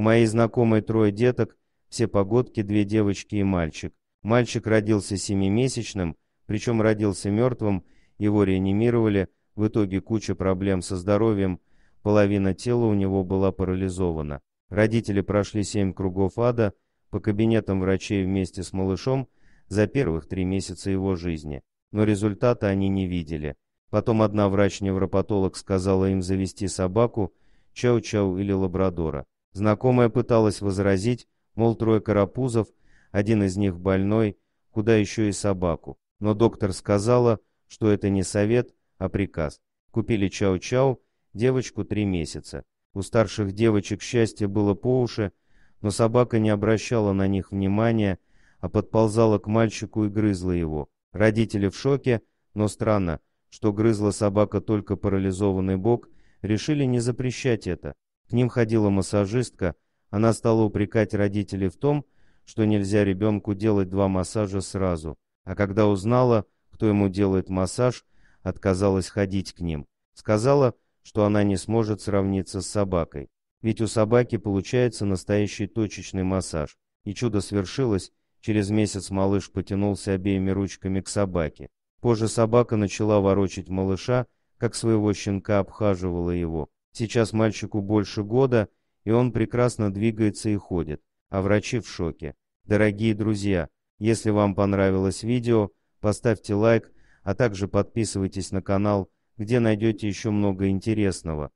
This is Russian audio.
У моей знакомой трое деток, все погодки, две девочки и мальчик. Мальчик родился семимесячным, причем родился мертвым, его реанимировали, в итоге куча проблем со здоровьем, половина тела у него была парализована. Родители прошли семь кругов ада по кабинетам врачей вместе с малышом за первых три месяца его жизни, но результата они не видели. Потом одна врач-невропатолог сказала им завести собаку, чау-чау или лабрадора. Знакомая пыталась возразить, мол, трое карапузов, один из них больной, куда еще и собаку. Но доктор сказала, что это не совет, а приказ. Купили чау-чау, девочку три месяца. У старших девочек счастье было по уши, но собака не обращала на них внимания, а подползала к мальчику и грызла его. Родители в шоке, но странно, что грызла собака только парализованный бок, решили не запрещать это. К ним ходила массажистка, она стала упрекать родителей в том, что нельзя ребенку делать два массажа сразу, а когда узнала, кто ему делает массаж, отказалась ходить к ним. Сказала, что она не сможет сравниться с собакой. Ведь у собаки получается настоящий точечный массаж. И чудо свершилось, через месяц малыш потянулся обеими ручками к собаке. Позже собака начала ворочать малыша, как своего щенка обхаживала его. Сейчас мальчику больше года, и он прекрасно двигается и ходит, а врачи в шоке. Дорогие друзья, если вам понравилось видео, поставьте лайк, а также подписывайтесь на канал, где найдете еще много интересного.